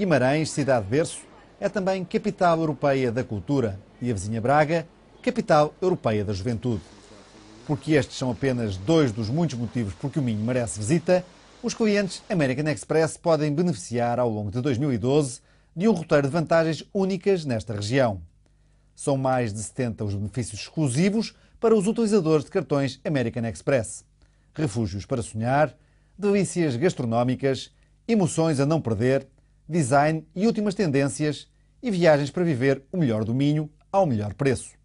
Guimarães, cidade berço, é também capital europeia da cultura e a vizinha Braga, capital europeia da juventude. Porque estes são apenas dois dos muitos motivos por que o Minho merece visita, os clientes American Express podem beneficiar ao longo de 2012 de um roteiro de vantagens únicas nesta região. São mais de 70 os benefícios exclusivos para os utilizadores de cartões American Express. Refúgios para sonhar, delícias gastronómicas, emoções a não perder, design e últimas tendências e viagens para viver o melhor do Minho ao melhor preço.